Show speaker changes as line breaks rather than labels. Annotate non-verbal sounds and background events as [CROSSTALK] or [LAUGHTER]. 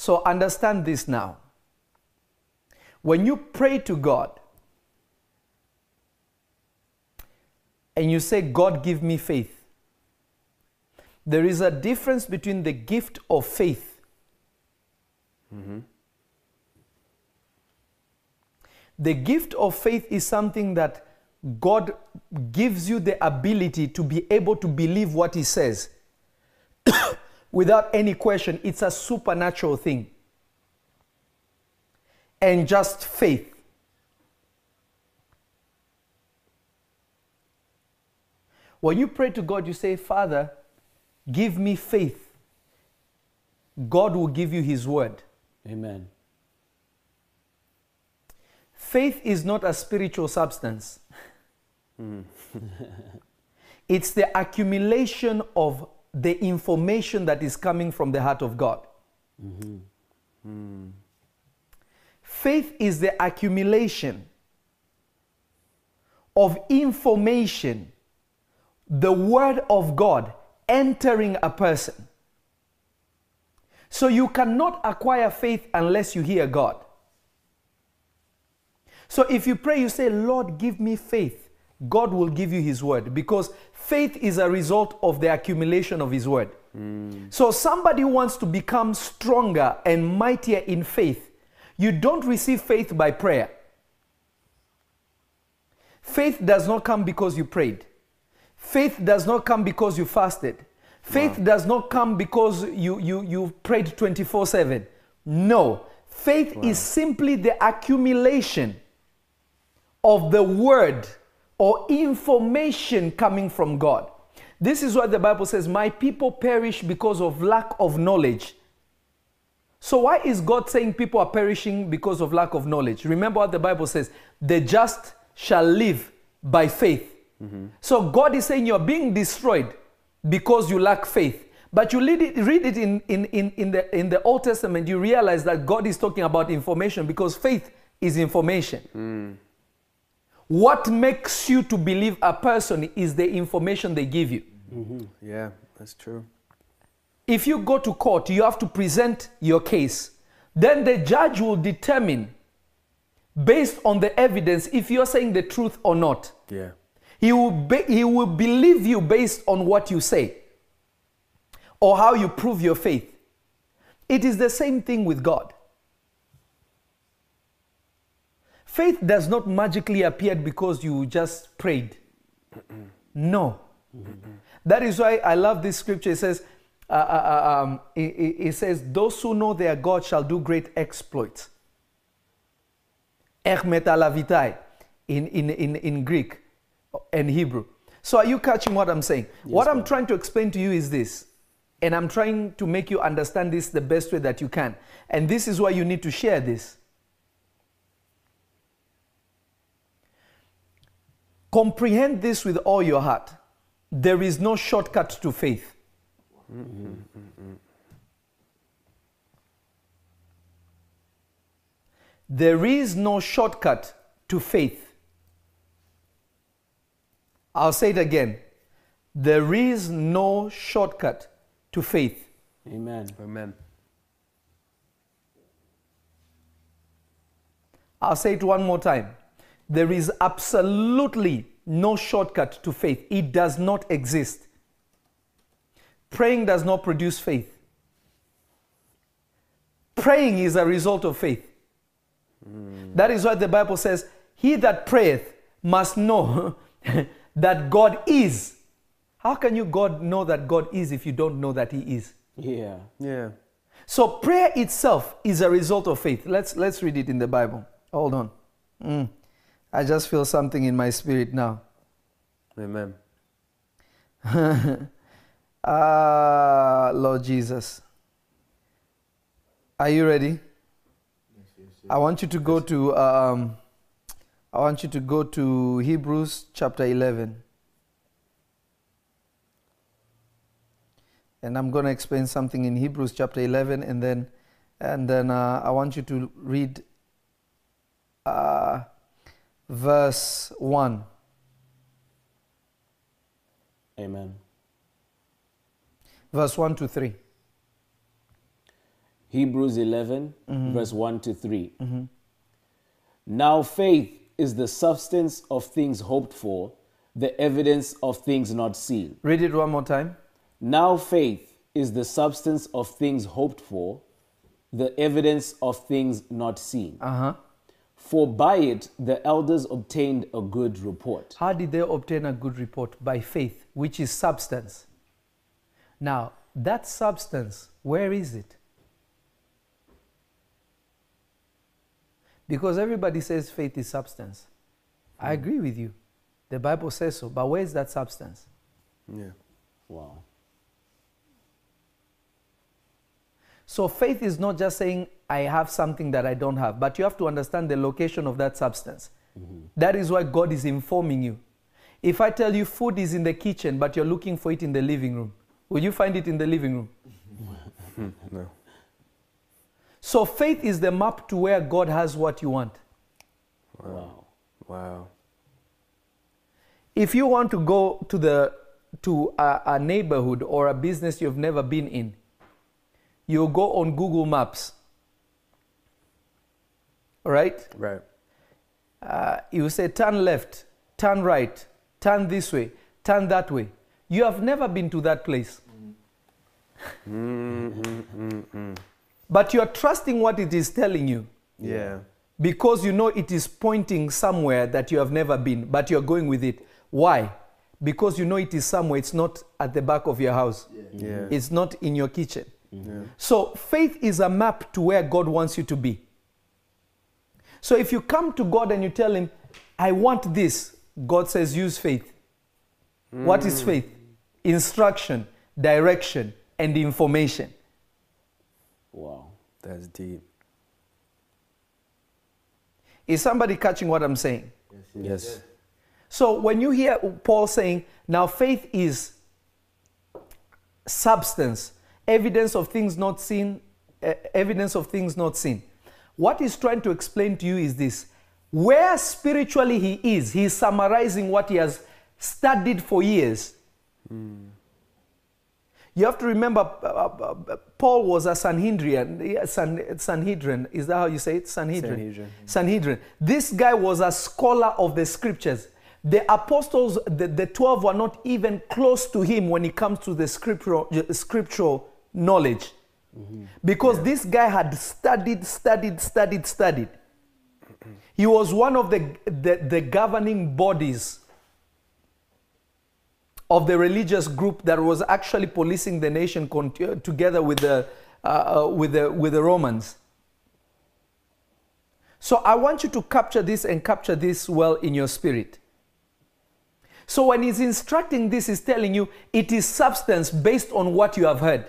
So understand this now. When you pray to God and you say, God, give me faith, there is a difference between the gift of faith the gift of faith is something that God gives you the ability to be able to believe what He says [COUGHS] without any question. It's a supernatural thing. And just faith. When you pray to God, you say, Father, give me faith. God will give you His word.
Amen.
Faith is not a spiritual substance. Hmm. [LAUGHS] it's the accumulation of the information that is coming from the heart of God. Faith is the accumulation of information, the word of God entering a person. So you cannot acquire faith unless you hear God. So if you pray, you say, Lord, give me faith, God will give you His word because faith is a result of the accumulation of His word. Hmm. So somebody wants to become stronger and mightier in faith. You don't receive faith by prayer. Faith does not come because you prayed. Faith does not come because you fasted. Faith does not come because you, you, you prayed 24 7. No. Faith is simply the accumulation of the word or information coming from God. This is what the Bible says My people perish because of lack of knowledge. So, why is God saying people are perishing because of lack of knowledge? Remember what the Bible says the just shall live by faith. Mm-hmm. So, God is saying you're being destroyed because you lack faith. But you read it, read it in, in, in, in, the, in the Old Testament, you realize that God is talking about information because faith is information. Mm. What makes you to believe a person is the information they give you. Mm-hmm.
Yeah, that's true.
If you go to court, you have to present your case. Then the judge will determine, based on the evidence, if you're saying the truth or not.
Yeah.
He will, be, he will believe you based on what you say or how you prove your faith. It is the same thing with God. Faith does not magically appear because you just prayed. No. That is why I love this scripture. It says, uh, uh, uh, um, it, it- says, Those who know their God shall do great exploits. Ech in, in, in, in Greek and Hebrew. So, are you catching what I'm saying? what I'm trying to explain to you is this, and I'm trying to make you understand this the best way that you can. And this is why you need to share this. Comprehend this with all your heart. There is no shortcut to faith. There is no shortcut to faith. I'll say it again. There is no shortcut to faith.
Amen.
Amen.
I'll say it one more time. There is absolutely no shortcut to faith. It does not exist. Praying does not produce faith. Praying is a result of faith. That is why the Bible says, He that prayeth must know [LAUGHS] that God is. How can you God know that God is if you don't know that He is?
Yeah.
Yeah.
So prayer itself is a result of faith. Let's let's read it in the Bible. Hold on. Mm. I just feel something in my spirit now.
Amen. [LAUGHS]
Ah, Lord Jesus. Are you ready? I want you to go to um, I want you to go to Hebrews chapter 11. And I'm going to explain something in Hebrews chapter 11 and then and then uh, I want you to read uh, verse 1.
Amen.
Verse 1 to 3.
Hebrews 11, verse 1 to 3. Now faith is the substance of things hoped for, the evidence of things not seen.
Read it one more time.
Now faith is the substance of things hoped for, the evidence of things not seen.
Uh huh.
For by it the elders obtained a good report.
How did they obtain a good report? By faith, which is substance. Now, that substance, where is it? Because everybody says faith is substance. I hmm. agree with you. The Bible says so. But where is that substance?
Yeah.
Wow.
So faith is not just saying, I have something that I don't have, but you have to understand the location of that substance. That is why God is informing you. If I tell you food is in the kitchen, but you're looking for it in the living room, will you find it in the living room? [LAUGHS]
No.
So faith is the map to where God has what you want.
Wow.
Wow.
If you want to go to the to a, a neighborhood or a business you've never been in, you go on Google Maps. Right?
Right.
uh, you say turn left, turn right, turn this way, turn that way. You have never been to that place. But you are trusting what it is telling you
Yeah.
because you know it is pointing somewhere that you have never been, but you're going with it. Why? Because you know it is somewhere, it's not at the back of your house,
Yeah.
it's not in your kitchen.
Yeah.
So faith is a map to where God wants you to be. So if you come to God and you tell him, I want this, God says, use faith. What is faith? Instruction, direction, and information.
Wow.
That's deep.
Is somebody catching what I'm saying?
Yes. Yes.
So when you hear Paul saying, now faith is substance, evidence of things not seen, eh, evidence of things not seen. What he's trying to explain to you is this where spiritually he is, he's summarizing what he has studied for years. You have to remember, uh, uh, uh, Paul was a Sanhedrin. San, Sanhedrin, is that how you say it? Sanhedrin.
Sanhedrin.
Sanhedrin. This guy was a scholar of the scriptures. The apostles, the, the 12, were not even close to him when it comes to the scriptural, scriptural knowledge. Because this guy had studied, studied, studied, studied. He was one of the, the, the governing bodies of the religious group that was actually policing the nation con- together with the, uh, uh, with, the, with the Romans. So I want you to capture this and capture this well in your spirit. So when he's instructing this, he's telling you it is substance based on what you have heard.